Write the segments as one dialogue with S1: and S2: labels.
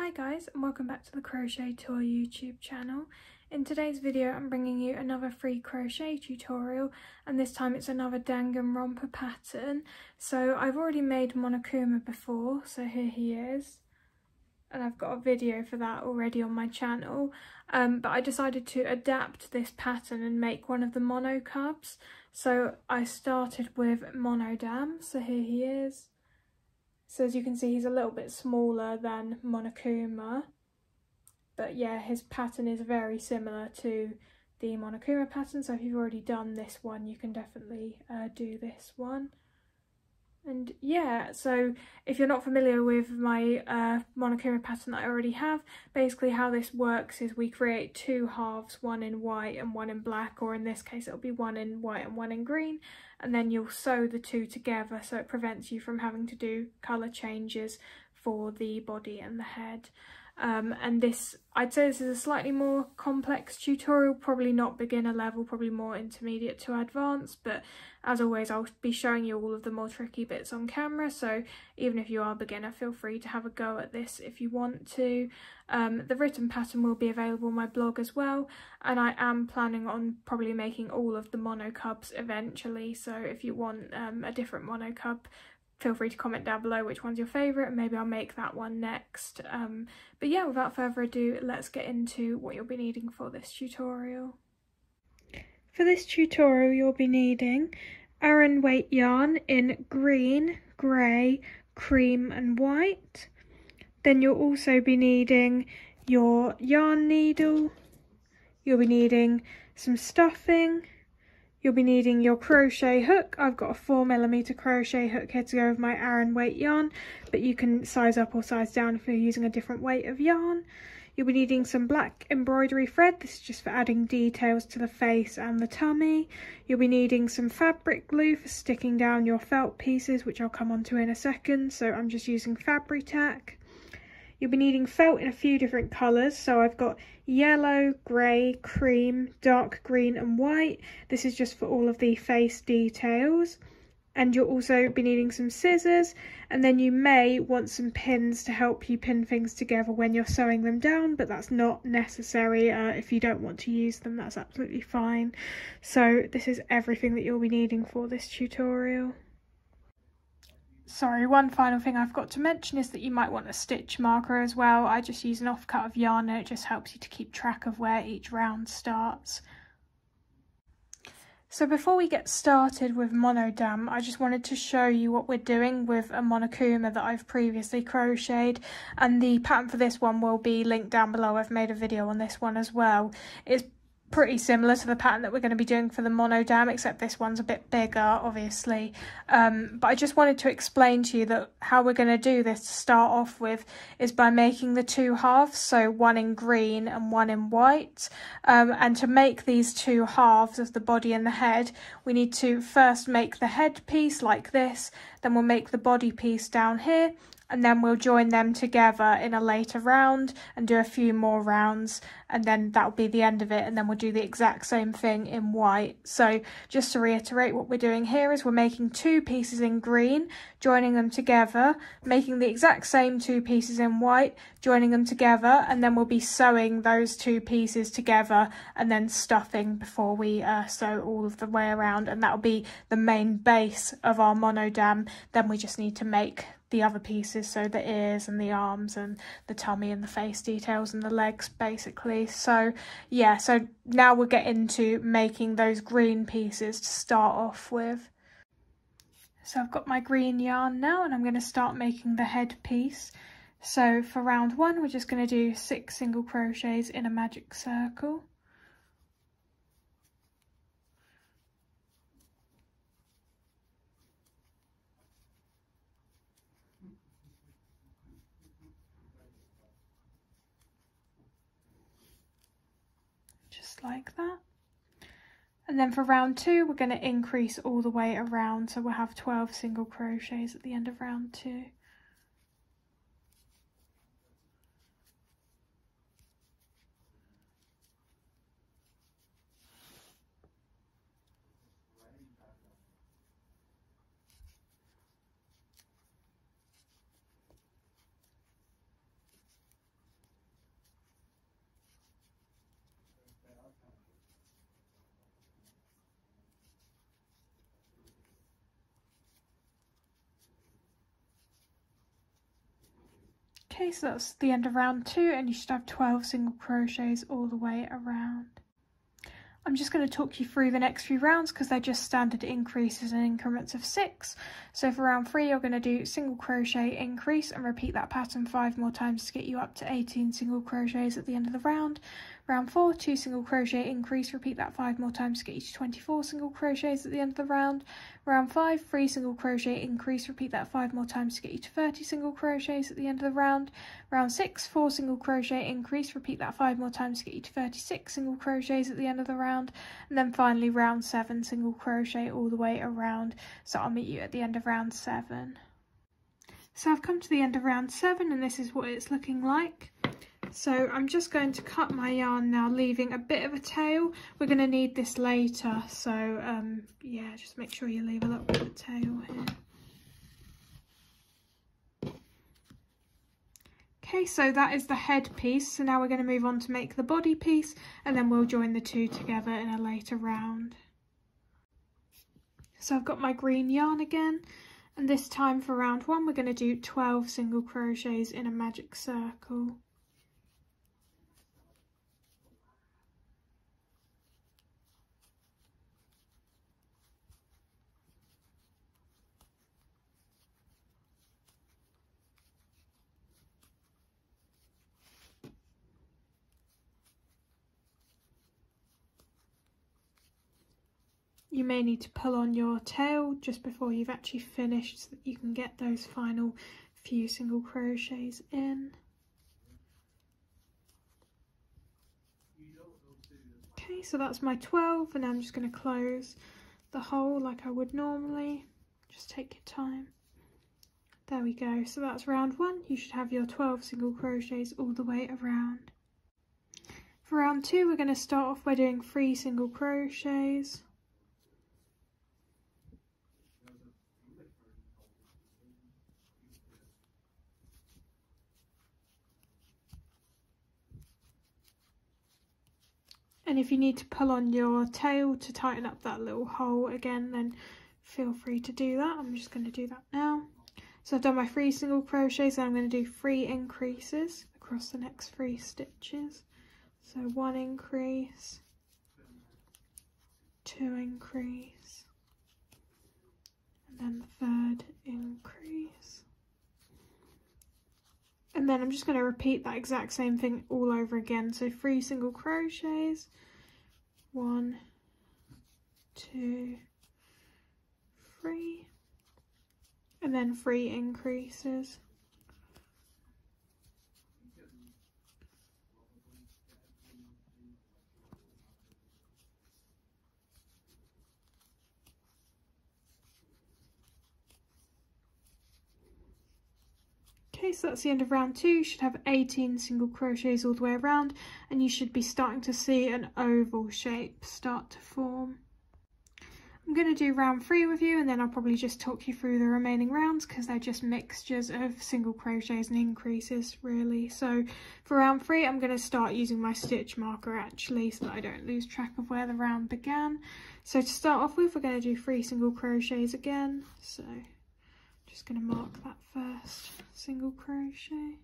S1: Hi guys and welcome back to the CrochetTor YouTube channel. In today's video I'm bringing you another free crochet tutorial and this time it's another Danganronpa pattern. So I've already made Monokuma before so here he is and I've got a video for that already on my channel um, but I decided to adapt this pattern and make one of the Monokubs. So I started with Monodam so here he is so as you can see, he's a little bit smaller than Monokuma. But yeah, his pattern is very similar to the Monokuma pattern. So if you've already done this one, you can definitely uh, do this one. And yeah, so if you're not familiar with my uh, Monokuma pattern that I already have, basically how this works is we create two halves, one in white and one in black, or in this case it'll be one in white and one in green, and then you'll sew the two together so it prevents you from having to do colour changes for the body and the head. Um, and this, I'd say this is a slightly more complex tutorial, probably not beginner level, probably more intermediate to advanced, but as always I'll be showing you all of the more tricky bits on camera, so even if you are a beginner, feel free to have a go at this if you want to. Um, the written pattern will be available on my blog as well, and I am planning on probably making all of the Monokubs eventually, so if you want um, a different Monokub, feel free to comment down below which one's your favourite and maybe I'll make that one next. Um, but yeah, without further ado, let's get into what you'll be needing for this tutorial. For this tutorial, you'll be needing Aran weight yarn in green, grey, cream and white. Then you'll also be needing your yarn needle. You'll be needing some stuffing, You'll be needing your crochet hook. I've got a 4mm crochet hook here to go with my Aran weight yarn, but you can size up or size down if you're using a different weight of yarn. You'll be needing some black embroidery thread. This is just for adding details to the face and the tummy. You'll be needing some fabric glue for sticking down your felt pieces, which I'll come on to in a second. So I'm just using Fabri-Tac. You'll be needing felt in a few different colours. So I've got yellow, grey, cream, dark green and white. This is just for all of the face details. And you'll also be needing some scissors and then you may want some pins to help you pin things together when you're sewing them down but that's not necessary uh, if you don't want to use them that's absolutely fine so this is everything that you'll be needing for this tutorial Sorry, one final thing I've got to mention is that you might want a stitch marker as well. I just use an offcut of yarn and it just helps you to keep track of where each round starts. So before we get started with Monodam, I just wanted to show you what we're doing with a Monokuma that I've previously crocheted and the pattern for this one will be linked down below. I've made a video on this one as well. It's pretty similar to the pattern that we're going to be doing for the monodam except this one's a bit bigger obviously. Um, but I just wanted to explain to you that how we're going to do this to start off with is by making the two halves so one in green and one in white. Um, and to make these two halves of the body and the head we need to first make the head piece like this then we'll make the body piece down here and then we'll join them together in a later round and do a few more rounds and then that'll be the end of it and then we'll do the exact same thing in white. So just to reiterate what we're doing here is we're making two pieces in green joining them together making the exact same two pieces in white joining them together and then we'll be sewing those two pieces together and then stuffing before we uh, sew all of the way around and that'll be the main base of our monodam. Then we just need to make the other pieces, so the ears and the arms and the tummy and the face details and the legs basically. So yeah, so now we'll get into making those green pieces to start off with. So I've got my green yarn now and I'm going to start making the head piece. So for round one, we're just going to do six single crochets in a magic circle. Like that. And then for round two, we're going to increase all the way around. So we'll have 12 single crochets at the end of round two. So that's the end of round two and you should have 12 single crochets all the way around. I'm just going to talk you through the next few rounds because they're just standard increases in increments of six. So for round three, you're going to do single crochet increase and repeat that pattern five more times to get you up to 18 single crochets at the end of the round. Round 4, 2 single crochet increase, repeat that 5 more times to get you to 24 single crochets at the end of the round. Round 5, 3 single crochet increase, repeat that 5 more times to get you to 30 single crochets at the end of the round. Round 6, 4 single crochet increase, repeat that 5 more times to get you to 36 single crochets at the end of the round. And then finally round 7, single crochet all the way around, so I'll meet you at the end of round 7. So I've come to the end of round 7 and this is what it's looking like. So I'm just going to cut my yarn now, leaving a bit of a tail. We're going to need this later, so um, yeah, just make sure you leave a little bit of tail here. Okay, so that is the head piece. So now we're going to move on to make the body piece and then we'll join the two together in a later round. So I've got my green yarn again and this time for round one we're going to do 12 single crochets in a magic circle. You may need to pull on your tail just before you've actually finished so that you can get those final few single crochets in. Okay, so that's my 12 and I'm just going to close the hole like I would normally. Just take your time. There we go, so that's round one. You should have your 12 single crochets all the way around. For round two, we're going to start off by doing three single crochets. And if you need to pull on your tail to tighten up that little hole again, then feel free to do that. I'm just going to do that now. So I've done my three single crochets and I'm going to do three increases across the next three stitches. So one increase, two increase, and then the third increase. And then I'm just going to repeat that exact same thing all over again. So three single crochets, one, two, three, and then three increases. Okay, so that's the end of round two. You should have 18 single crochets all the way around and you should be starting to see an oval shape start to form. I'm going to do round three with you and then I'll probably just talk you through the remaining rounds because they're just mixtures of single crochets and increases really. So for round three I'm going to start using my stitch marker actually so that I don't lose track of where the round began. So to start off with we're going to do three single crochets again. So just going to mark that first single crochet.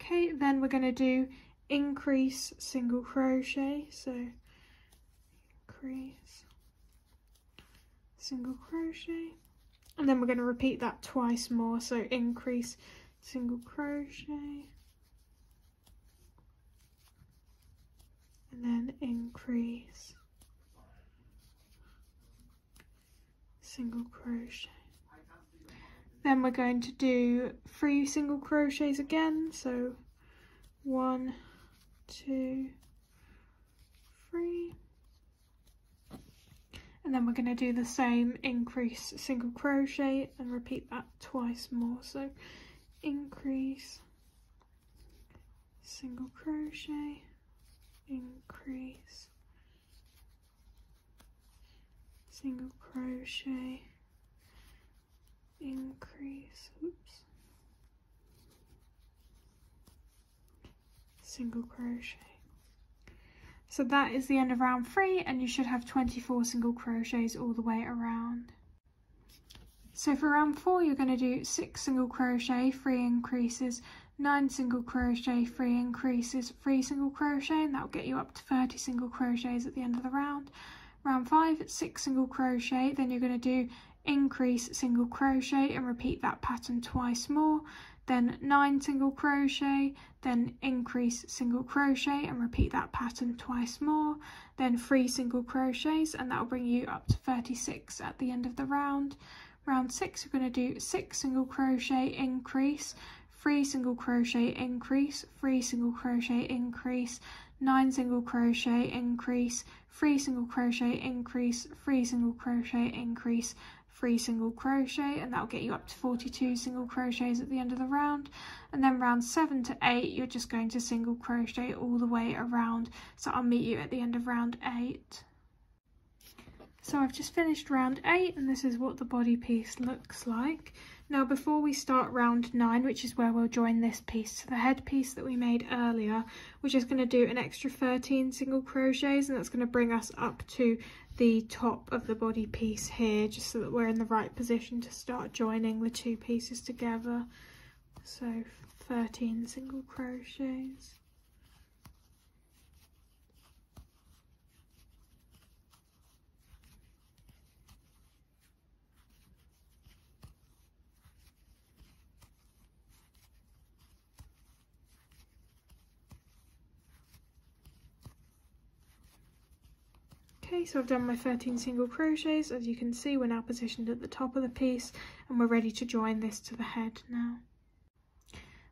S1: Okay then we're going to do increase single crochet so increase single crochet. And then we're going to repeat that twice more so increase single crochet and then increase. Single crochet. Then we're going to do three single crochets again. So one two three. And then we're going to do the same increase single crochet and repeat that twice more. So increase single crochet increase. Single crochet. Increase. Oops. Single crochet. So that is the end of round three and you should have 24 single crochets all the way around. So for round four, you're going to do six single crochet, three increases, nine single crochet, three increases, three single crochet, and that'll get you up to 30 single crochets at the end of the round. Round five, six single crochet, then you're going to do increase single crochet and repeat that pattern twice more. Then 9 single crochet then increase single crochet and repeat that pattern twice more. Then 3 single crochets and that will bring you up to 36 at the end of the round. Round 6 you're going to do 6 single crochet increase 3 single crochet increase 3 single crochet increase 9 single crochet increase 3 single crochet increase 3 single crochet increase three single crochet and that'll get you up to 42 single crochets at the end of the round and then round 7 to 8 you're just going to single crochet all the way around so I'll meet you at the end of round 8. So I've just finished round 8 and this is what the body piece looks like. Now before we start round 9, which is where we'll join this piece to the head piece that we made earlier, we're just going to do an extra 13 single crochets and that's going to bring us up to the top of the body piece here just so that we're in the right position to start joining the two pieces together. So 13 single crochets. Okay, so I've done my 13 single crochets. As you can see, we're now positioned at the top of the piece and we're ready to join this to the head now.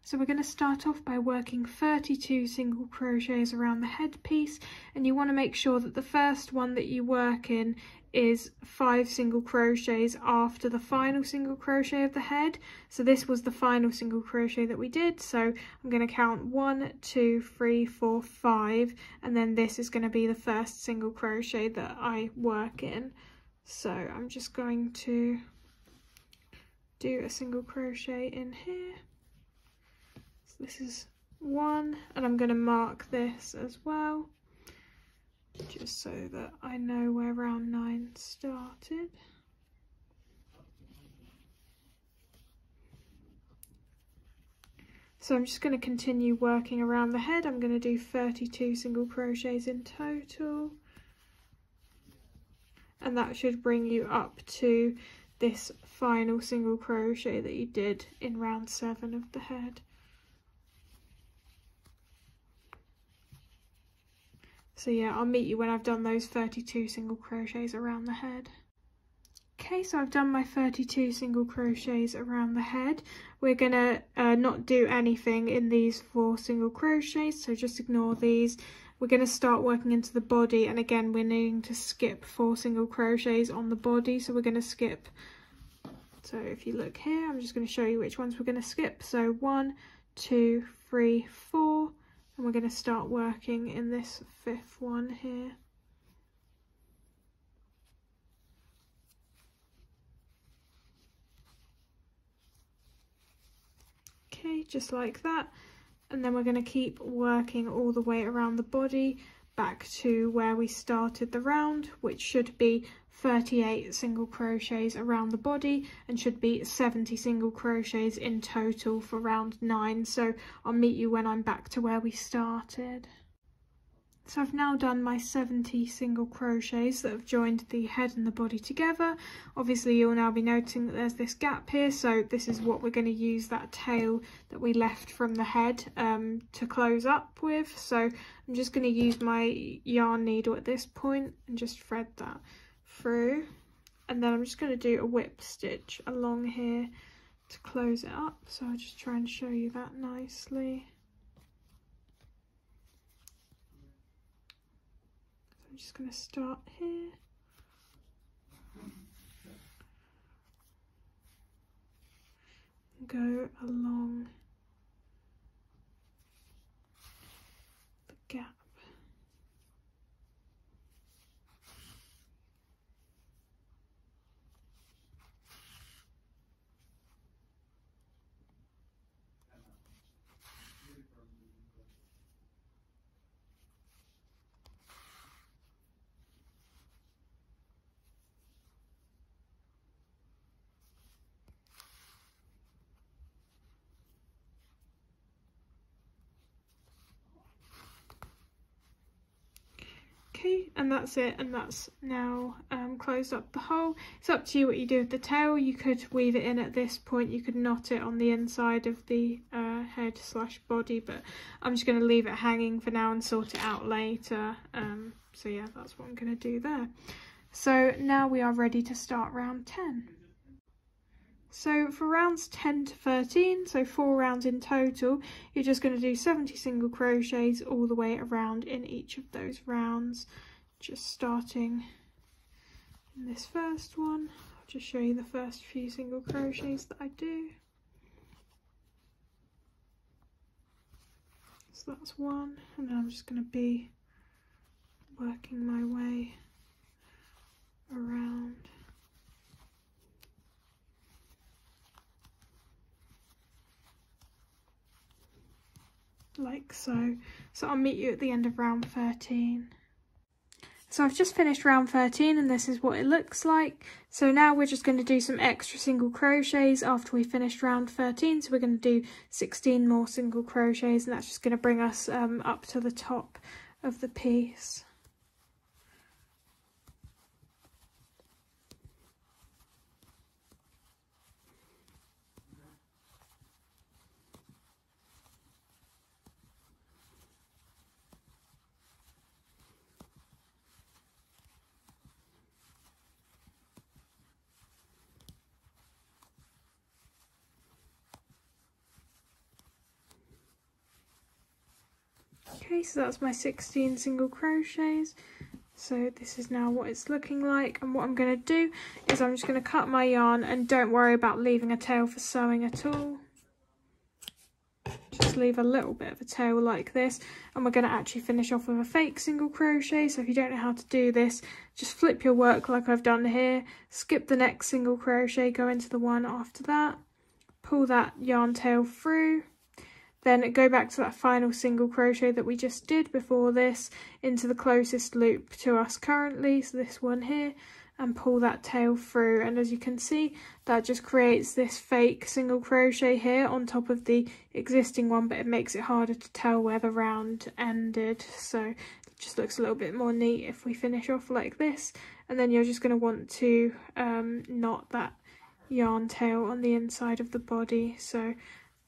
S1: So we're going to start off by working 32 single crochets around the head piece and you want to make sure that the first one that you work in is five single crochets after the final single crochet of the head. So this was the final single crochet that we did. So I'm going to count one, two, three, four, five, and then this is going to be the first single crochet that I work in. So I'm just going to do a single crochet in here. This is one, and I'm going to mark this as well just so that I know where round nine started. So I'm just going to continue working around the head. I'm going to do 32 single crochets in total. And that should bring you up to this final single crochet that you did in round seven of the head. So yeah, I'll meet you when I've done those 32 single crochets around the head. Okay, so I've done my 32 single crochets around the head. We're gonna uh, not do anything in these four single crochets, so just ignore these. We're gonna start working into the body, and again, we're needing to skip four single crochets on the body, so we're gonna skip. So if you look here, I'm just gonna show you which ones we're gonna skip. So one, two, three, four, and we're going to start working in this fifth one here. Okay, just like that. And then we're going to keep working all the way around the body back to where we started the round, which should be 38 single crochets around the body and should be 70 single crochets in total for round 9 so I'll meet you when I'm back to where we started. So I've now done my 70 single crochets that have joined the head and the body together. Obviously you'll now be noting that there's this gap here so this is what we're going to use that tail that we left from the head um, to close up with. So I'm just going to use my yarn needle at this point and just thread that through and then I'm just going to do a whip stitch along here to close it up so I'll just try and show you that nicely. So I'm just going to start here. go along the gap Okay, and that's it, and that's now um, closed up the hole. It's up to you what you do with the tail. You could weave it in at this point, you could knot it on the inside of the uh, head slash body, but I'm just going to leave it hanging for now and sort it out later. Um, so yeah, that's what I'm going to do there. So now we are ready to start round 10. So for rounds 10 to 13, so four rounds in total, you're just going to do 70 single crochets all the way around in each of those rounds. Just starting in this first one, I'll just show you the first few single crochets that I do. So that's one, and then I'm just going to be working my way around. Like so. So I'll meet you at the end of round 13. So I've just finished round 13 and this is what it looks like. So now we're just going to do some extra single crochets after we finished round 13. So we're going to do 16 more single crochets and that's just going to bring us um, up to the top of the piece. Okay, so that's my 16 single crochets. So this is now what it's looking like and what I'm going to do is I'm just going to cut my yarn and don't worry about leaving a tail for sewing at all. Just leave a little bit of a tail like this and we're going to actually finish off with a fake single crochet so if you don't know how to do this just flip your work like I've done here, skip the next single crochet, go into the one after that, pull that yarn tail through then go back to that final single crochet that we just did before this into the closest loop to us currently, so this one here, and pull that tail through. And as you can see, that just creates this fake single crochet here on top of the existing one, but it makes it harder to tell where the round ended. So it just looks a little bit more neat if we finish off like this. And then you're just going to want to um, knot that yarn tail on the inside of the body. So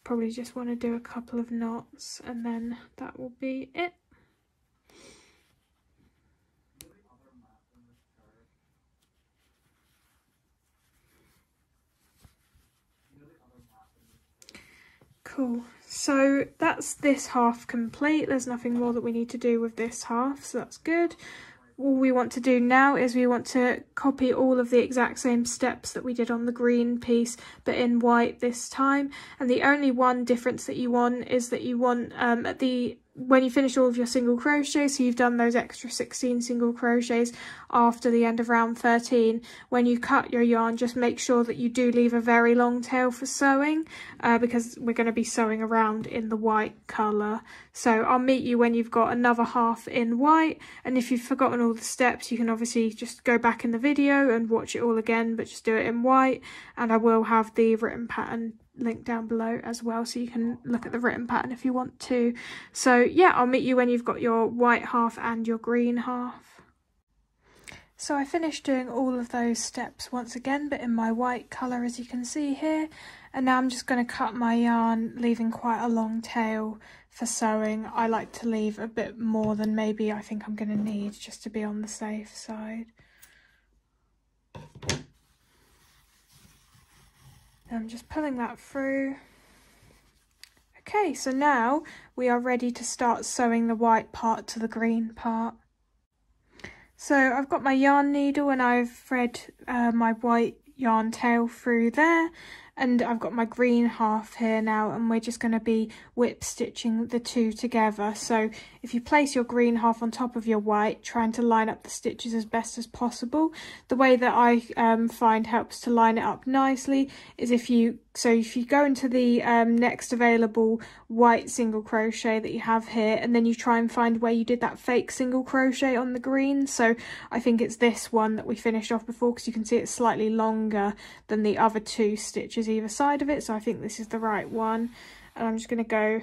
S1: probably just want to do a couple of knots and then that will be it. Cool, so that's this half complete. There's nothing more that we need to do with this half, so that's good all we want to do now is we want to copy all of the exact same steps that we did on the green piece but in white this time. And the only one difference that you want is that you want um, at the when you finish all of your single crochets, so you've done those extra 16 single crochets after the end of round 13, when you cut your yarn, just make sure that you do leave a very long tail for sewing, uh, because we're going to be sewing around in the white colour. So I'll meet you when you've got another half in white, and if you've forgotten all the steps, you can obviously just go back in the video and watch it all again, but just do it in white, and I will have the written pattern link down below as well so you can look at the written pattern if you want to. So yeah, I'll meet you when you've got your white half and your green half. So I finished doing all of those steps once again, but in my white colour as you can see here. And now I'm just going to cut my yarn, leaving quite a long tail for sewing. I like to leave a bit more than maybe I think I'm going to need just to be on the safe side. I'm just pulling that through. Okay, so now we are ready to start sewing the white part to the green part. So I've got my yarn needle and I've thread uh, my white yarn tail through there and I've got my green half here now and we're just going to be whip stitching the two together so if you place your green half on top of your white trying to line up the stitches as best as possible. The way that I um, find helps to line it up nicely is if you so if you go into the um, next available white single crochet that you have here and then you try and find where you did that fake single crochet on the green. So I think it's this one that we finished off before because you can see it's slightly longer than the other two stitches either side of it. So I think this is the right one. And I'm just going to go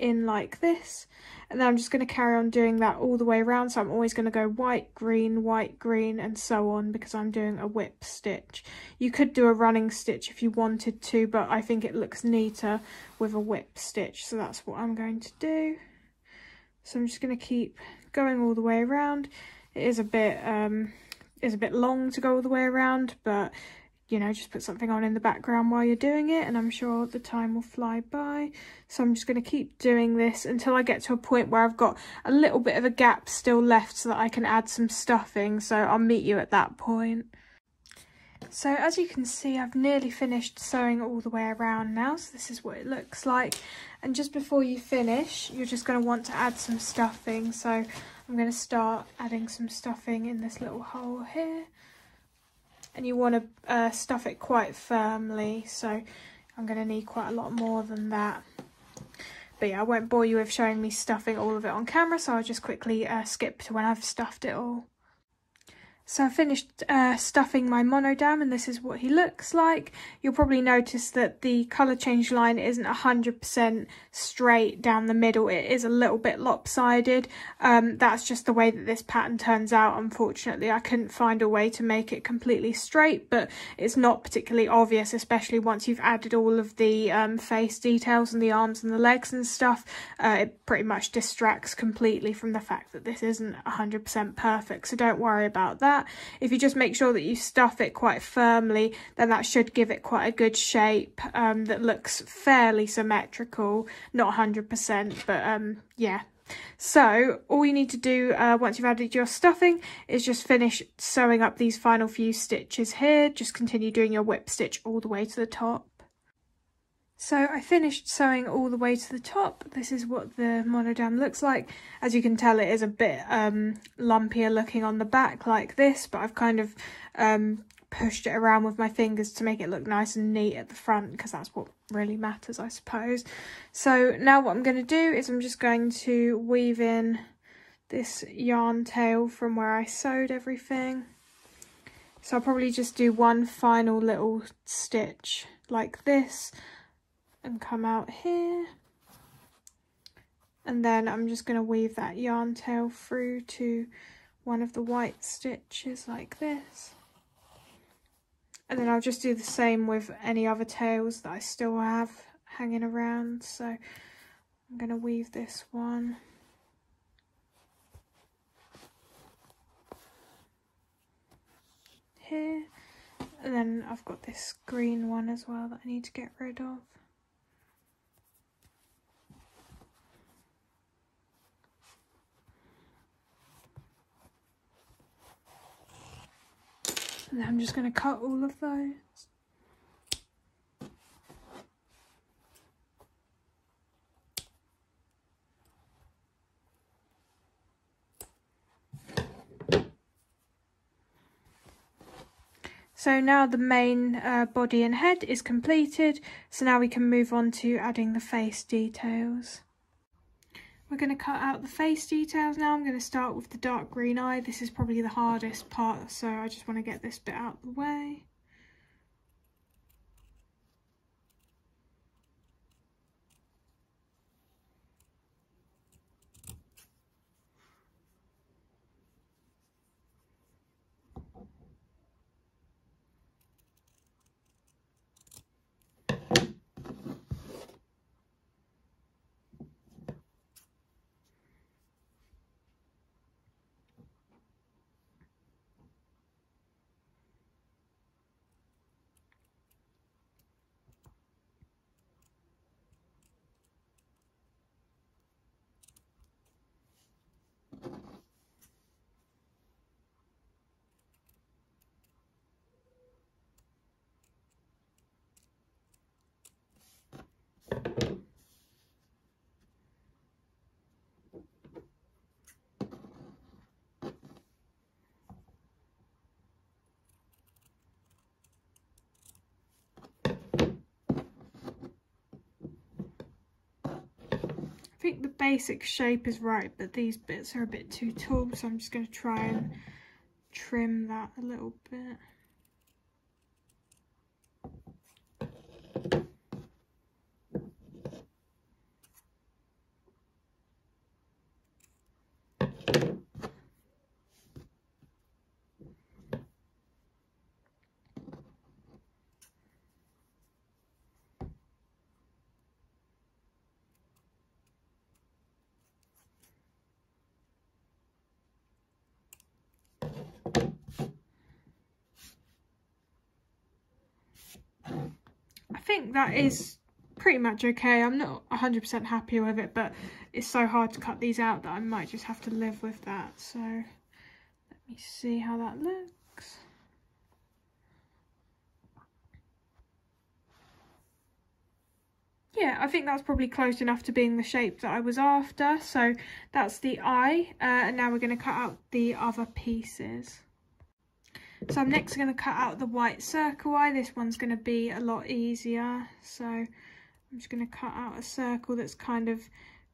S1: in like this. And then I'm just going to carry on doing that all the way around. So I'm always going to go white green white green and so on because I'm doing a whip stitch. You could do a running stitch if you wanted to but I think it looks neater with a whip stitch. So that's what I'm going to do. So I'm just going to keep going all the way around. It is a bit um is a bit long to go all the way around but you know, just put something on in the background while you're doing it and I'm sure the time will fly by. So I'm just going to keep doing this until I get to a point where I've got a little bit of a gap still left so that I can add some stuffing. So I'll meet you at that point. So as you can see, I've nearly finished sewing all the way around now. So this is what it looks like. And just before you finish, you're just going to want to add some stuffing. So I'm going to start adding some stuffing in this little hole here and you want to uh, stuff it quite firmly so I'm going to need quite a lot more than that but yeah I won't bore you with showing me stuffing all of it on camera so I'll just quickly uh, skip to when I've stuffed it all. So I finished uh, stuffing my monodam and this is what he looks like. You'll probably notice that the colour change line isn't 100% straight down the middle. It is a little bit lopsided. Um, that's just the way that this pattern turns out, unfortunately. I couldn't find a way to make it completely straight, but it's not particularly obvious, especially once you've added all of the um, face details and the arms and the legs and stuff. Uh, it pretty much distracts completely from the fact that this isn't 100% perfect, so don't worry about that that. If you just make sure that you stuff it quite firmly, then that should give it quite a good shape um, that looks fairly symmetrical. Not 100%, but um, yeah. So all you need to do uh, once you've added your stuffing is just finish sewing up these final few stitches here. Just continue doing your whip stitch all the way to the top. So I finished sewing all the way to the top. This is what the monodam looks like. As you can tell, it is a bit um, lumpier looking on the back like this, but I've kind of um, pushed it around with my fingers to make it look nice and neat at the front because that's what really matters, I suppose. So now what I'm going to do is I'm just going to weave in this yarn tail from where I sewed everything. So I'll probably just do one final little stitch like this and come out here. And then I'm just going to weave that yarn tail through to one of the white stitches like this. And then I'll just do the same with any other tails that I still have hanging around. So I'm going to weave this one. Here. And then I've got this green one as well that I need to get rid of And I'm just going to cut all of those. So now the main uh, body and head is completed, so now we can move on to adding the face details. We're going to cut out the face details now. I'm going to start with the dark green eye. This is probably the hardest part, so I just want to get this bit out of the way. Think the basic shape is right, but these bits are a bit too tall, so I'm just going to try and trim that a little bit. That is pretty much okay. I'm not 100% happy with it, but it's so hard to cut these out that I might just have to live with that. So let me see how that looks. yeah, I think that's probably close enough to being the shape that I was after. So that's the eye. Uh, and now we're going to cut out the other pieces. So I'm next going to cut out the white circle eye. This one's going to be a lot easier. So I'm just going to cut out a circle that's kind of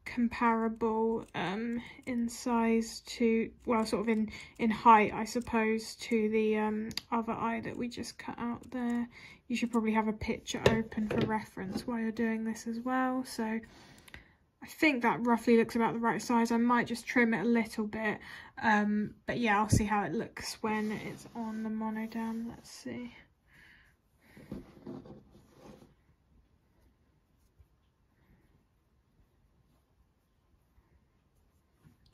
S1: comparable um, in size to, well, sort of in, in height, I suppose, to the um, other eye that we just cut out there. You should probably have a picture open for reference while you're doing this as well. So I think that roughly looks about the right size. I might just trim it a little bit. Um, but yeah, I'll see how it looks when it's on the monodam. Let's see.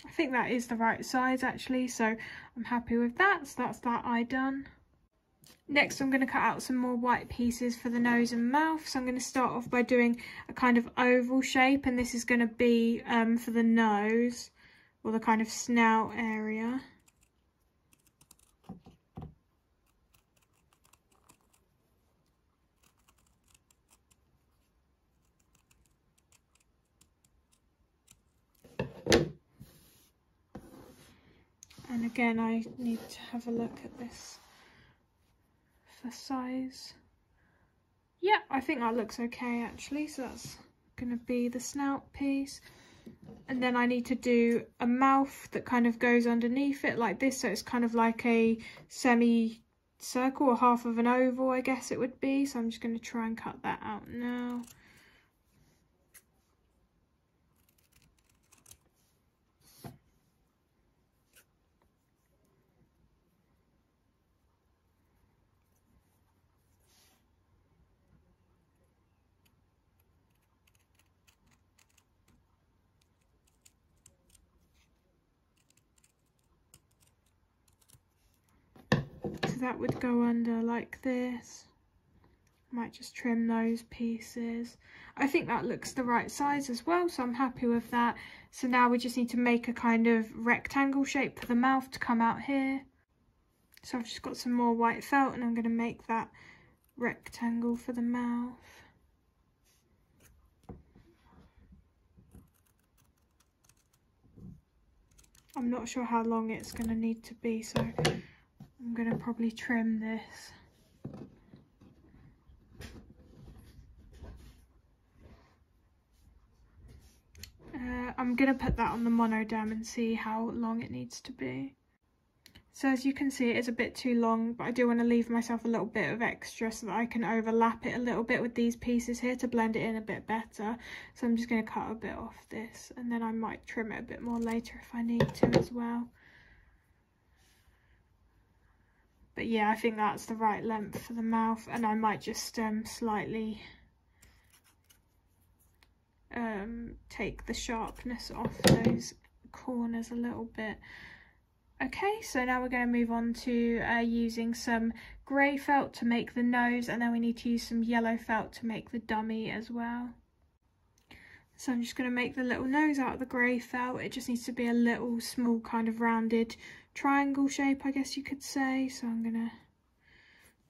S1: I think that is the right size actually, so I'm happy with that. So that's that eye done. Next I'm going to cut out some more white pieces for the nose and mouth. So I'm going to start off by doing a kind of oval shape and this is going to be um, for the nose or the kind of snout area. And again, I need to have a look at this for size. Yeah, I think that looks okay actually. So that's going to be the snout piece. And then I need to do a mouth that kind of goes underneath it like this. So it's kind of like a semi circle or half of an oval, I guess it would be. So I'm just going to try and cut that out now. That would go under like this. Might just trim those pieces. I think that looks the right size as well, so I'm happy with that. So now we just need to make a kind of rectangle shape for the mouth to come out here. So I've just got some more white felt and I'm going to make that rectangle for the mouth. I'm not sure how long it's going to need to be, so I'm going to probably trim this. Uh, I'm going to put that on the monodam and see how long it needs to be. So as you can see it is a bit too long but I do want to leave myself a little bit of extra so that I can overlap it a little bit with these pieces here to blend it in a bit better. So I'm just going to cut a bit off this and then I might trim it a bit more later if I need to as well. But yeah I think that's the right length for the mouth and I might just um, slightly um, take the sharpness off those corners a little bit okay so now we're going to move on to uh, using some grey felt to make the nose and then we need to use some yellow felt to make the dummy as well so I'm just going to make the little nose out of the grey felt. It just needs to be a little small kind of rounded triangle shape, I guess you could say. So I'm going to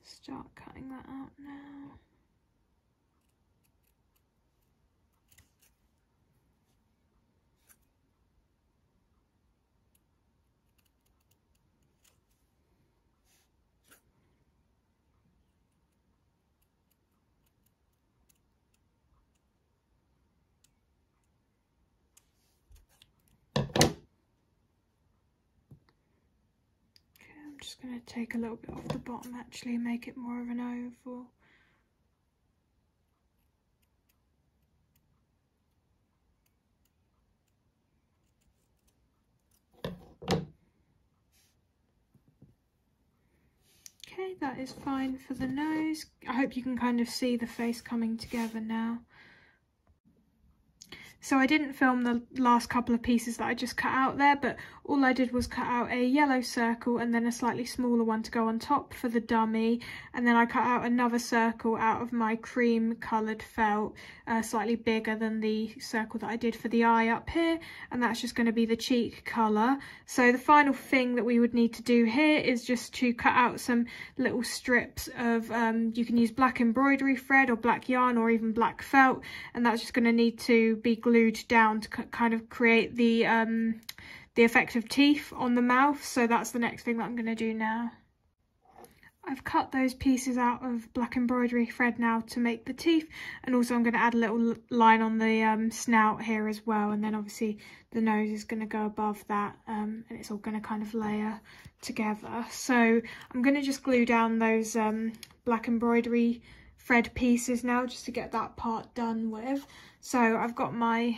S1: start cutting that out now. Just going to take a little bit off the bottom actually make it more of an oval. Okay, that is fine for the nose. I hope you can kind of see the face coming together now. So I didn't film the last couple of pieces that I just cut out there, but all I did was cut out a yellow circle and then a slightly smaller one to go on top for the dummy. And then I cut out another circle out of my cream coloured felt, uh, slightly bigger than the circle that I did for the eye up here. And that's just going to be the cheek colour. So the final thing that we would need to do here is just to cut out some little strips of, um, you can use black embroidery thread or black yarn or even black felt. And that's just going to need to be glued glued down to kind of create the um, the effect of teeth on the mouth. So that's the next thing that I'm going to do now. I've cut those pieces out of black embroidery thread now to make the teeth and also I'm going to add a little line on the um, snout here as well and then obviously the nose is going to go above that um, and it's all going to kind of layer together. So I'm going to just glue down those um, black embroidery thread pieces now just to get that part done with. So I've got my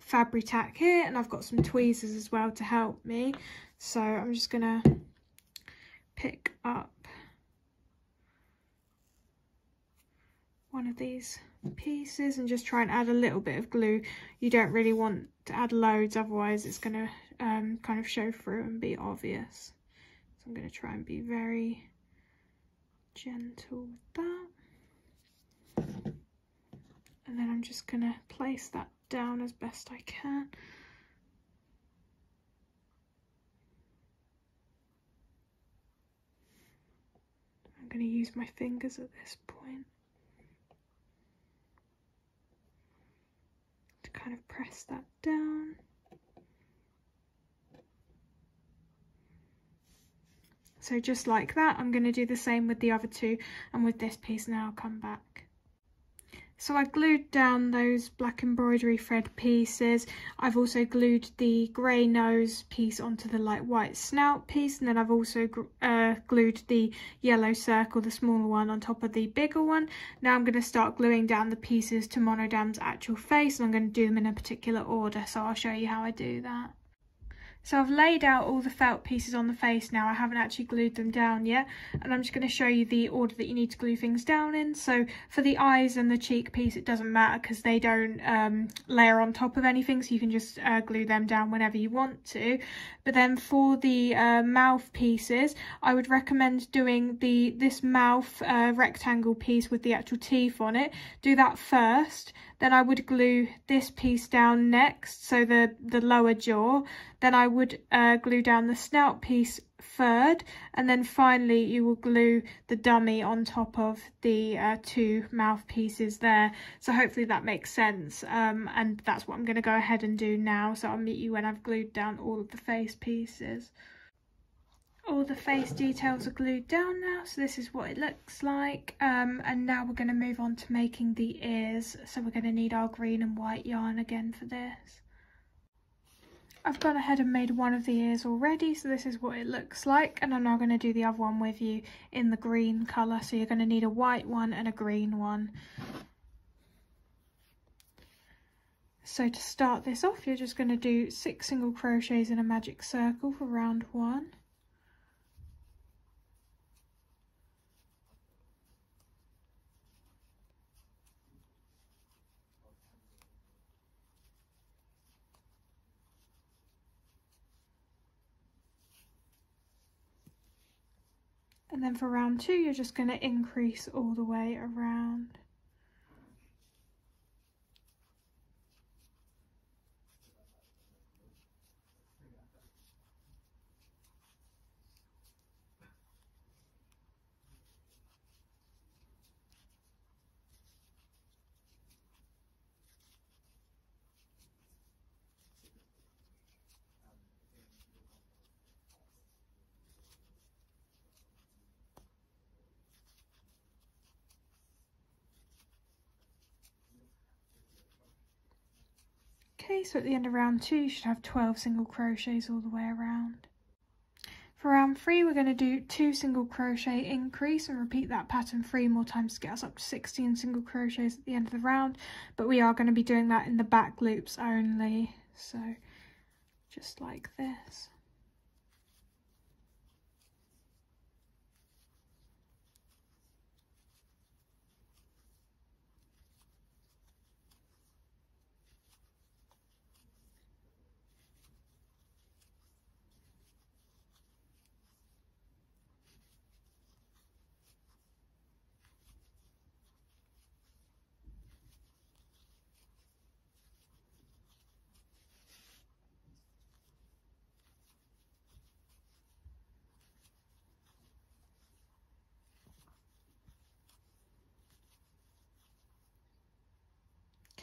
S1: Fabri-Tac here and I've got some tweezers as well to help me. So I'm just going to pick up one of these pieces and just try and add a little bit of glue. You don't really want to add loads, otherwise it's going to um, kind of show through and be obvious. So I'm going to try and be very gentle with that and then I'm just going to place that down as best I can. I'm going to use my fingers at this point to kind of press that down. So just like that, I'm going to do the same with the other two and with this piece now I'll come back. So I glued down those black embroidery thread pieces. I've also glued the grey nose piece onto the light white snout piece and then I've also uh, glued the yellow circle, the smaller one, on top of the bigger one. Now I'm going to start gluing down the pieces to Monodam's actual face and I'm going to do them in a particular order so I'll show you how I do that. So I've laid out all the felt pieces on the face now. I haven't actually glued them down yet. And I'm just going to show you the order that you need to glue things down in. So for the eyes and the cheek piece, it doesn't matter because they don't um, layer on top of anything. So you can just uh, glue them down whenever you want to. But then for the uh, mouth pieces, I would recommend doing the this mouth uh, rectangle piece with the actual teeth on it. Do that first. Then I would glue this piece down next, so the, the lower jaw. Then I would uh, glue down the snout piece third. And then finally you will glue the dummy on top of the uh, two mouth pieces there. So hopefully that makes sense. Um, and that's what I'm going to go ahead and do now. So I'll meet you when I've glued down all of the face pieces all the face details are glued down now so this is what it looks like. Um, and now we're going to move on to making the ears. So we're going to need our green and white yarn again for this. I've gone ahead and made one of the ears already so this is what it looks like. And I'm now going to do the other one with you in the green colour so you're going to need a white one and a green one. So to start this off you're just going to do six single crochets in a magic circle for round one And then for round two, you're just going to increase all the way around. So at the end of round two, you should have 12 single crochets all the way around. For round three, we're going to do two single crochet increase and repeat that pattern three more times to get us up to 16 single crochets at the end of the round. But we are going to be doing that in the back loops only. So just like this.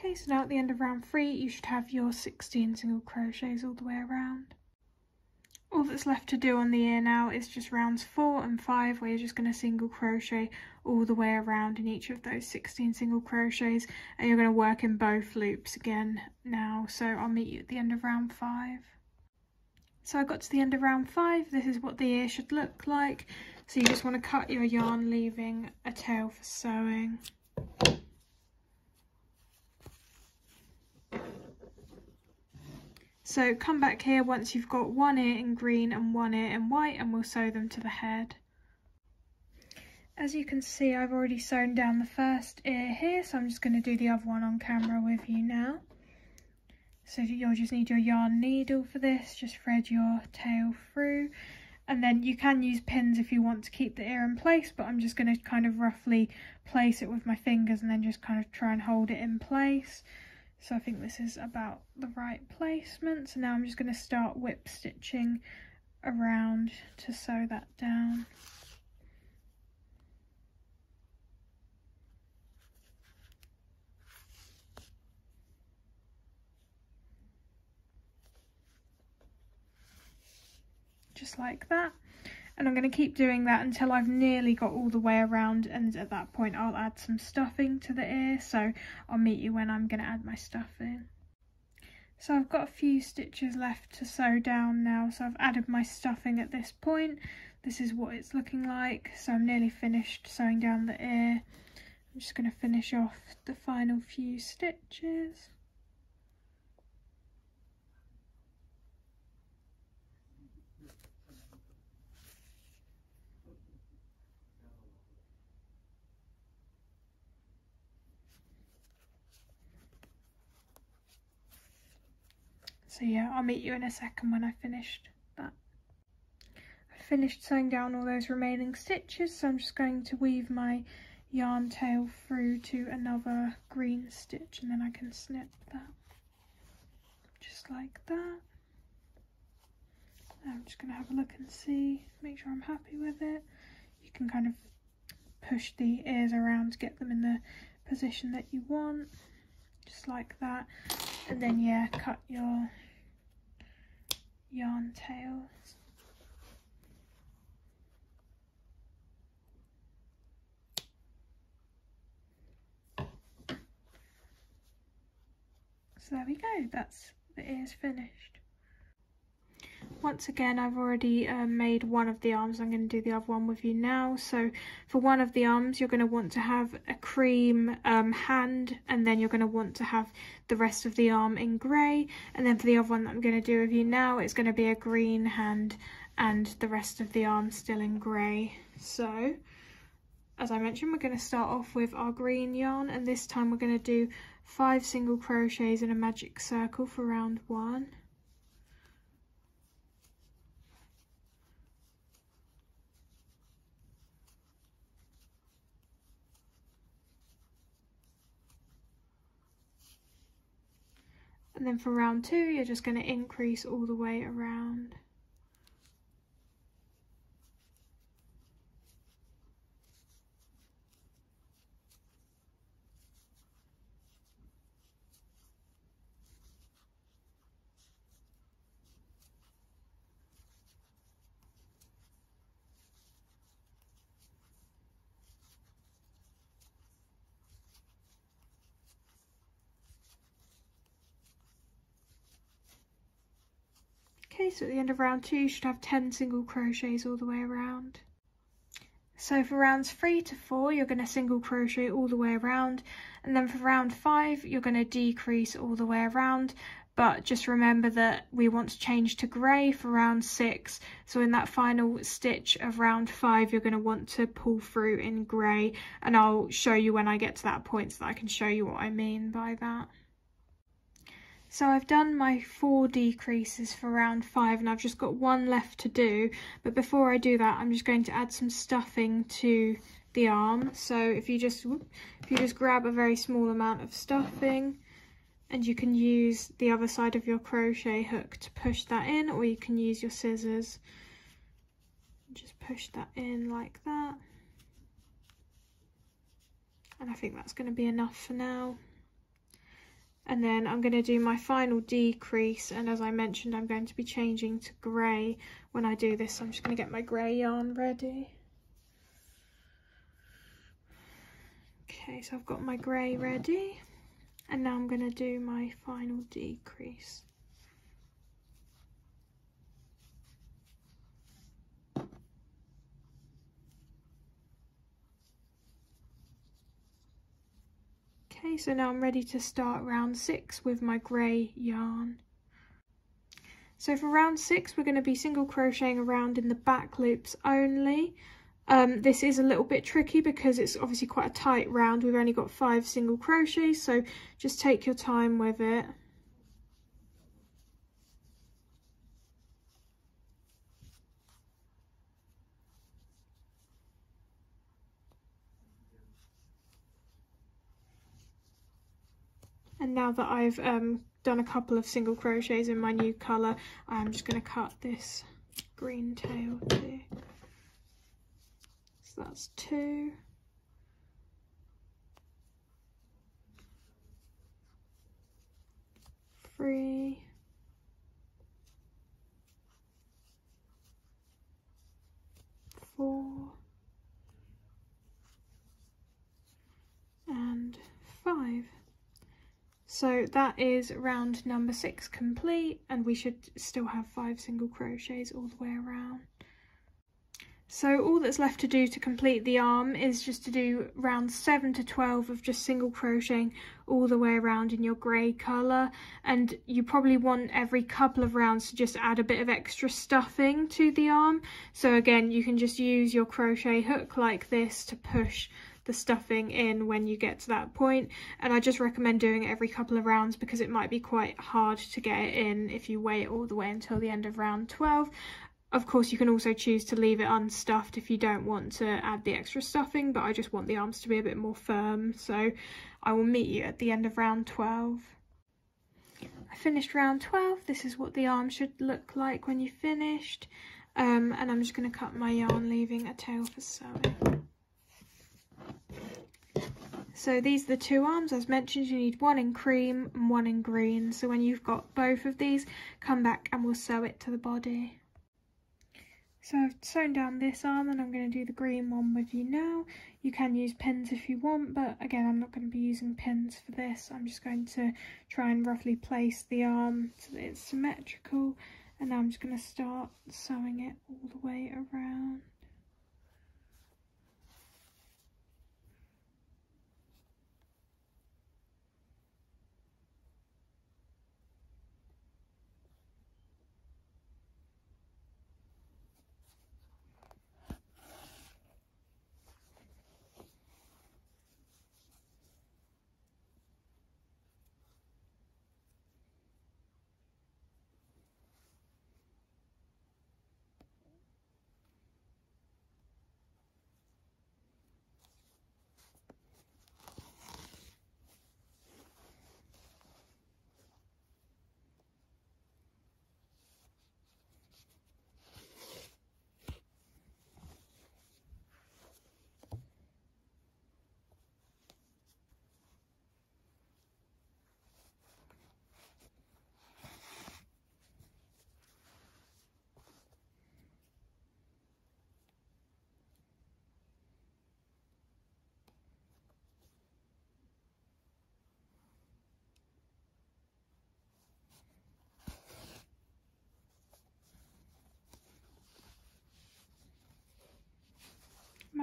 S1: Okay, so now at the end of round three, you should have your 16 single crochets all the way around. All that's left to do on the ear now is just rounds four and five where you're just going to single crochet all the way around in each of those 16 single crochets and you're going to work in both loops again now. So I'll meet you at the end of round five. So I got to the end of round five, this is what the ear should look like. So you just want to cut your yarn leaving a tail for sewing. So come back here once you've got one ear in green and one ear in white and we'll sew them to the head. As you can see I've already sewn down the first ear here so I'm just going to do the other one on camera with you now. So you'll just need your yarn needle for this, just thread your tail through and then you can use pins if you want to keep the ear in place but I'm just going to kind of roughly place it with my fingers and then just kind of try and hold it in place. So I think this is about the right placement. So now I'm just going to start whip stitching around to sew that down. Just like that and I'm going to keep doing that until I've nearly got all the way around and at that point I'll add some stuffing to the ear so I'll meet you when I'm going to add my stuffing. So I've got a few stitches left to sew down now so I've added my stuffing at this point. This is what it's looking like so I'm nearly finished sewing down the ear. I'm just going to finish off the final few stitches. So yeah, I'll meet you in a second when I've finished that. I finished sewing down all those remaining stitches, so I'm just going to weave my yarn tail through to another green stitch and then I can snip that. Just like that. I'm just going to have a look and see, make sure I'm happy with it. You can kind of push the ears around to get them in the position that you want, just like that. And then yeah, cut your yarn tails. So there we go, that's the ears finished. Once again, I've already uh, made one of the arms. I'm going to do the other one with you now. So for one of the arms, you're going to want to have a cream um, hand and then you're going to want to have the rest of the arm in grey. And then for the other one that I'm going to do with you now, it's going to be a green hand and the rest of the arm still in grey. So as I mentioned, we're going to start off with our green yarn and this time we're going to do five single crochets in a magic circle for round one. And then for round two, you're just going to increase all the way around. So at the end of round two, you should have 10 single crochets all the way around. So for rounds three to four, you're going to single crochet all the way around. And then for round five, you're going to decrease all the way around. But just remember that we want to change to grey for round six. So in that final stitch of round five, you're going to want to pull through in grey. And I'll show you when I get to that point so that I can show you what I mean by that. So I've done my four decreases for round five and I've just got one left to do. But before I do that, I'm just going to add some stuffing to the arm. So if you just if you just grab a very small amount of stuffing and you can use the other side of your crochet hook to push that in or you can use your scissors. Just push that in like that. And I think that's going to be enough for now and then I'm going to do my final decrease and as I mentioned I'm going to be changing to grey when I do this so I'm just going to get my grey yarn ready. Okay so I've got my grey ready and now I'm going to do my final decrease. Okay, so now I'm ready to start round six with my grey yarn. So for round six, we're going to be single crocheting around in the back loops only. Um, this is a little bit tricky because it's obviously quite a tight round. We've only got five single crochets, so just take your time with it. Now that I've um, done a couple of single crochets in my new colour I'm just going to cut this green tail so that's two. Three. Four. And five so that is round number six complete and we should still have five single crochets all the way around. So all that's left to do to complete the arm is just to do round 7 to 12 of just single crocheting all the way around in your grey colour and you probably want every couple of rounds to just add a bit of extra stuffing to the arm. So again you can just use your crochet hook like this to push the stuffing in when you get to that point and I just recommend doing it every couple of rounds because it might be quite hard to get it in if you wait all the way until the end of round 12 of course you can also choose to leave it unstuffed if you don't want to add the extra stuffing but I just want the arms to be a bit more firm so I will meet you at the end of round 12. I finished round 12, this is what the arm should look like when you finished um, and I'm just going to cut my yarn leaving a tail for sewing. So these are the two arms, as mentioned, you need one in cream and one in green. So when you've got both of these, come back and we'll sew it to the body. So I've sewn down this arm and I'm going to do the green one with you now. You can use pins if you want, but again, I'm not going to be using pins for this. I'm just going to try and roughly place the arm so that it's symmetrical. And now I'm just going to start sewing it all the way around.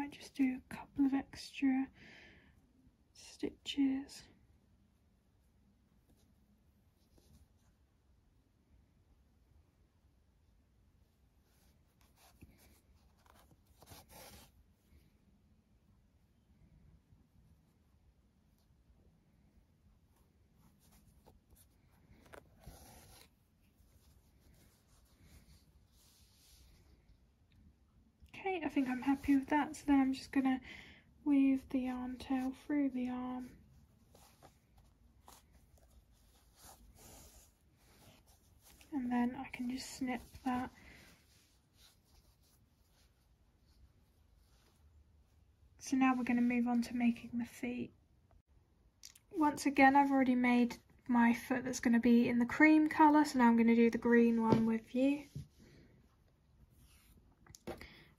S1: Might just do a couple of extra stitches. I think I'm happy with that. So then I'm just to weave the yarn tail through the arm. And then I can just snip that. So now we're going to move on to making the feet. Once again, I've already made my foot that's going to be in the cream colour. So now I'm going to do the green one with you.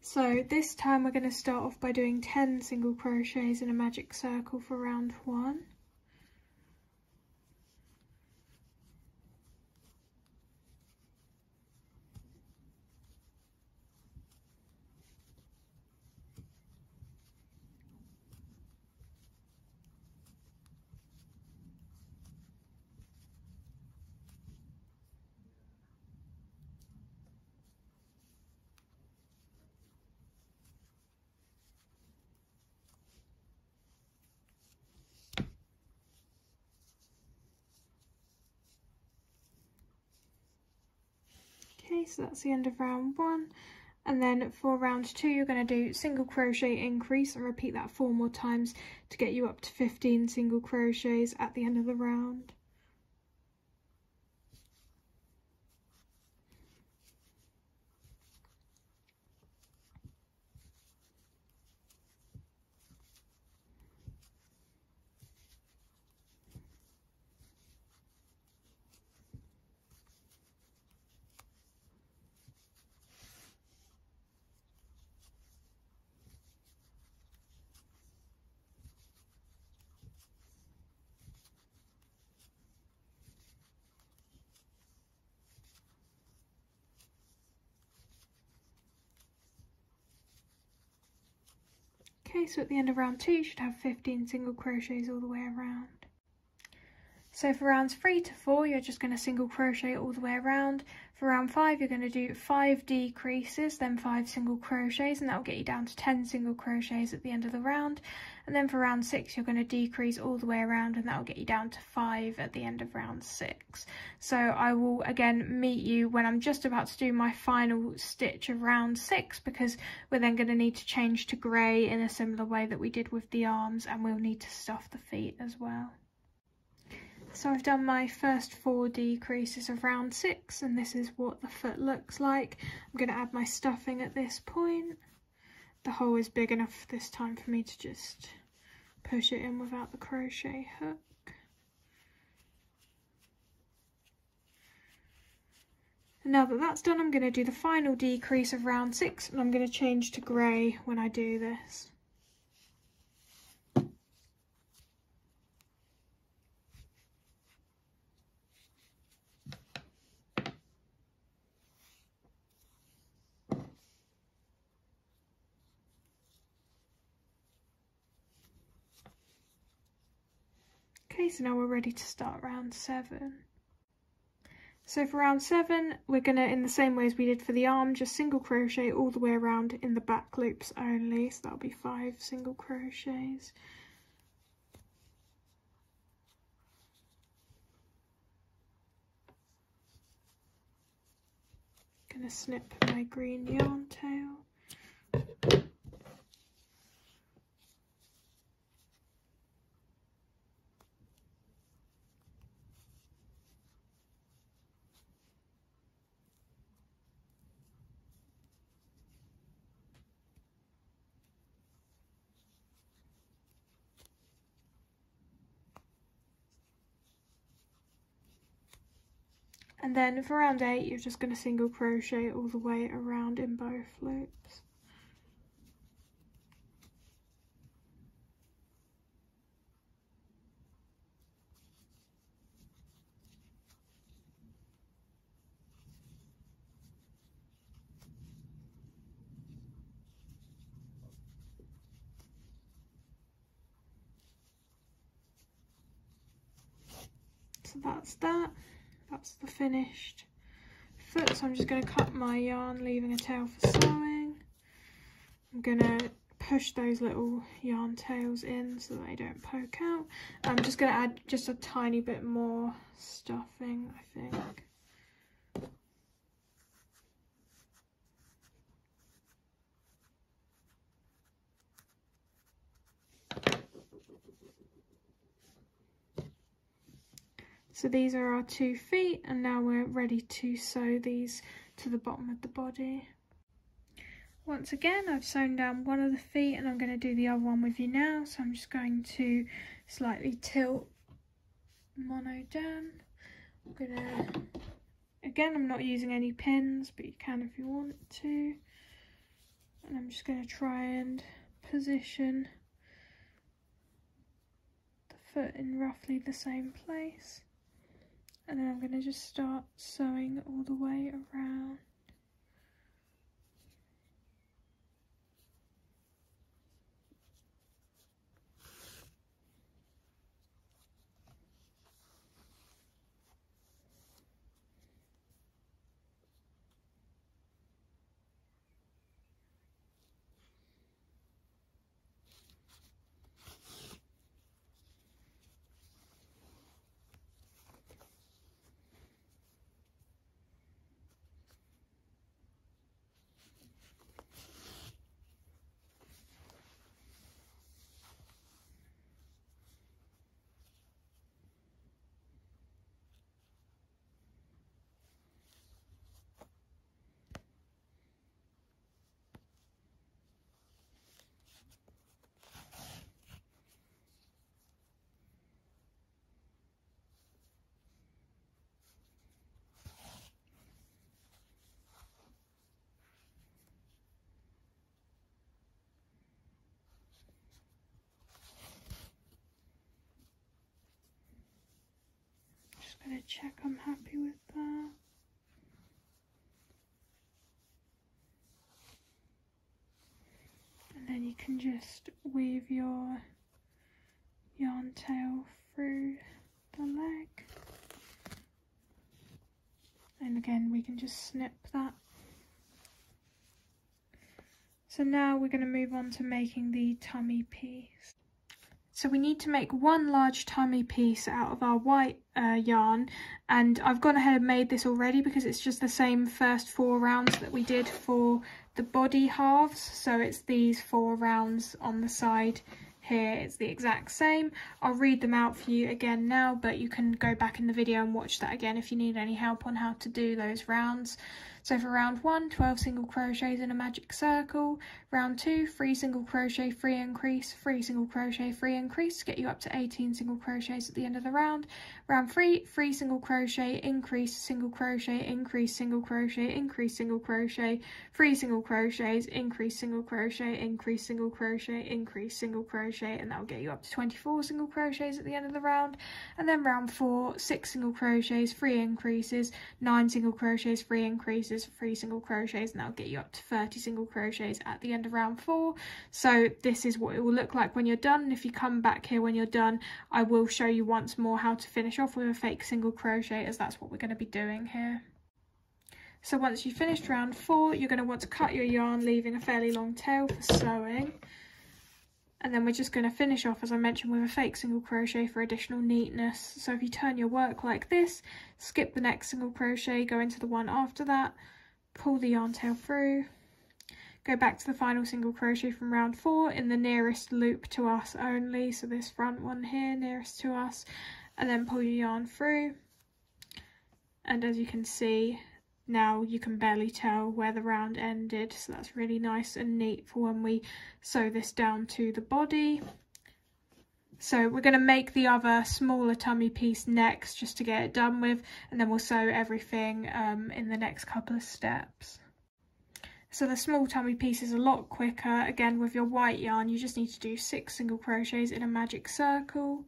S1: So this time we're going to start off by doing 10 single crochets in a magic circle for round one. So that's the end of round one. And then for round two, you're going to do single crochet increase and repeat that four more times to get you up to 15 single crochets at the end of the round. Okay, so at the end of round two, you should have 15 single crochets all the way around. So for rounds three to four, you're just going to single crochet all the way around. For round five, you're going to do five decreases, then five single crochets, and that will get you down to 10 single crochets at the end of the round. And then for round six, you're going to decrease all the way around, and that will get you down to five at the end of round six. So I will again meet you when I'm just about to do my final stitch of round six, because we're then going to need to change to grey in a similar way that we did with the arms, and we'll need to stuff the feet as well. So I've done my first four decreases of round six and this is what the foot looks like. I'm going to add my stuffing at this point. The hole is big enough this time for me to just push it in without the crochet hook. now that that's done, I'm going to do the final decrease of round six and I'm going to change to grey when I do this. Okay, so now we're ready to start round seven. So for round seven, we're gonna, in the same way as we did for the arm, just single crochet all the way around in the back loops only. So that'll be five single crochets. Gonna snip my green yarn tail. And then for round eight, you're just going to single crochet all the way around in both loops. So that's that that's the finished foot so I'm just going to cut my yarn leaving a tail for sewing. I'm going to push those little yarn tails in so they don't poke out. I'm just going to add just a tiny bit more stuffing I think So these are our two feet and now we're ready to sew these to the bottom of the body. Once again, I've sewn down one of the feet and I'm going to do the other one with you now. So I'm just going to slightly tilt Monodam. I'm gonna, again, I'm not using any pins, but you can if you want to. And I'm just gonna try and position the foot in roughly the same place. And then I'm gonna just start sewing all the way around. Gonna check I'm happy with that. And then you can just weave your yarn tail through the leg. And again, we can just snip that. So now we're going to move on to making the tummy piece. So we need to make one large tummy piece out of our white uh, yarn. And I've gone ahead and made this already because it's just the same first four rounds that we did for the body halves. So it's these four rounds on the side here. It's the exact same. I'll read them out for you again now but you can go back in the video and watch that again if you need any help on how to do those rounds so for round one 12 single crochets in a magic circle. Round two 3 single crochet 3 increase 3 single crochet 3 increase to get you up to 18 single crochets at the end of the round. Round three 3 single crochet increase single crochet increase single crochet increase single crochet 3 single crochets increase single crochet increase single crochet increase single crochet and that will get you up to 24 single crochets at the end of the round. And then round four 6 single crochets 3 increases 9 single crochets 3 increases three single crochets and that'll get you up to 30 single crochets at the end of round four. So this is what it will look like when you're done. And if you come back here when you're done I will show you once more how to finish off with a fake single crochet as that's what we're going to be doing here. So once you've finished round four you're going to want to cut your yarn leaving a fairly long tail for sewing and then we're just going to finish off as I mentioned with a fake single crochet for additional neatness. So if you turn your work like this skip the next single crochet go into the one after that pull the yarn tail through go back to the final single crochet from round four in the nearest loop to us only. So this front one here nearest to us and then pull your yarn through. And as you can see now you can barely tell where the round ended so that's really nice and neat for when we sew this down to the body. So we're going to make the other smaller tummy piece next just to get it done with and then we'll sew everything um, in the next couple of steps. So the small tummy piece is a lot quicker. Again with your white yarn you just need to do six single crochets in a magic circle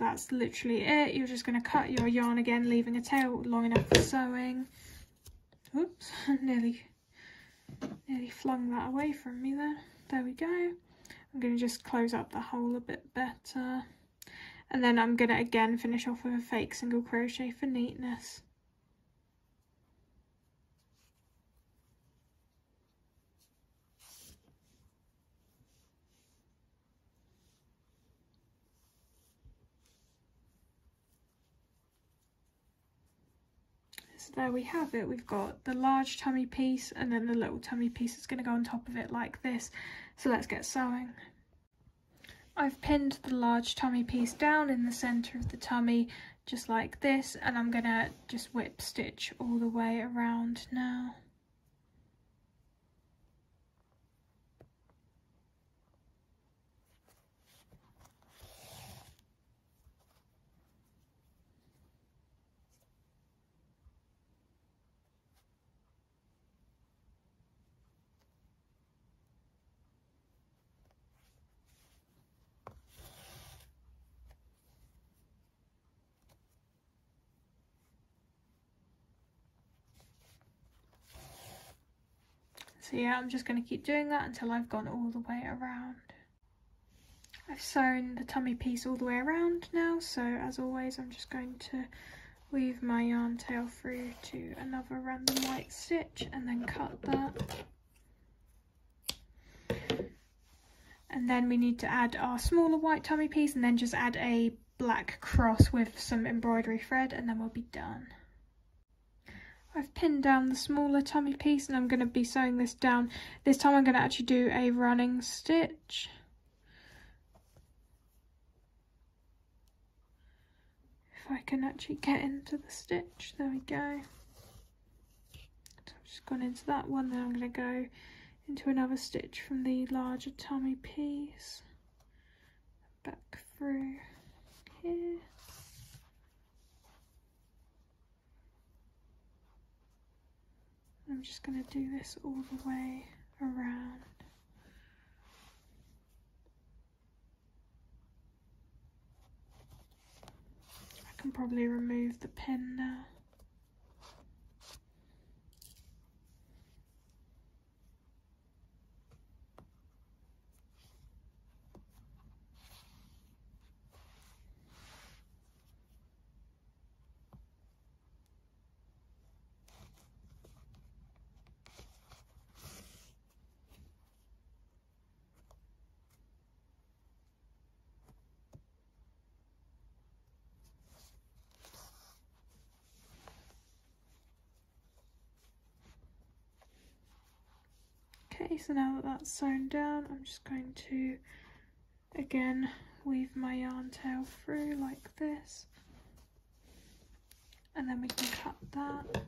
S1: that's literally it. You're just going to cut your yarn again, leaving a tail long enough for sewing. Oops, nearly, nearly flung that away from me there. There we go. I'm going to just close up the hole a bit better. And then I'm going to again finish off with a fake single crochet for neatness. There we have it. We've got the large tummy piece and then the little tummy piece is going to go on top of it like this. So let's get sewing. I've pinned the large tummy piece down in the centre of the tummy just like this and I'm going to just whip stitch all the way around now. So yeah, I'm just going to keep doing that until I've gone all the way around. I've sewn the tummy piece all the way around now, so as always I'm just going to weave my yarn tail through to another random white stitch and then cut that. And then we need to add our smaller white tummy piece and then just add a black cross with some embroidery thread and then we'll be done. I've pinned down the smaller tummy piece and I'm going to be sewing this down. This time I'm going to actually do a running stitch. If I can actually get into the stitch, there we go. So I've just gone into that one, then I'm going to go into another stitch from the larger tummy piece. Back through here. I'm just going to do this all the way around. I can probably remove the pin now. Okay, so now that that's sewn down, I'm just going to, again, weave my yarn tail through like this. And then we can cut that.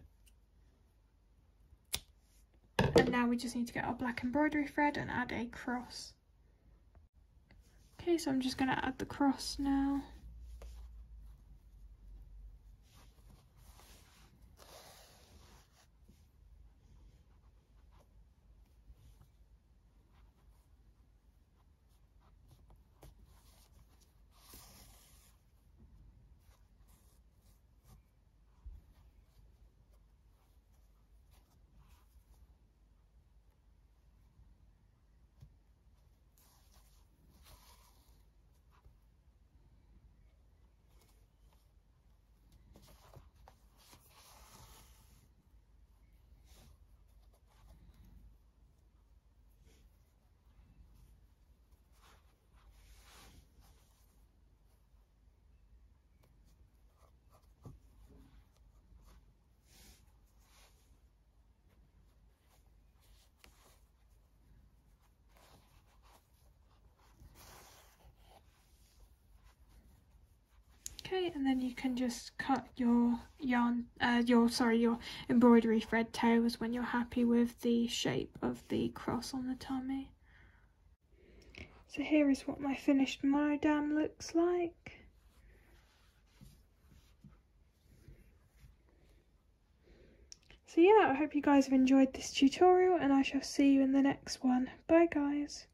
S1: And now we just need to get our black embroidery thread and add a cross. Okay, so I'm just going to add the cross now. Okay and then you can just cut your yarn uh, your sorry your embroidery thread tails when you're happy with the shape of the cross on the tummy so here is what my finished monodam looks like So yeah, I hope you guys have enjoyed this tutorial and I shall see you in the next one. Bye guys.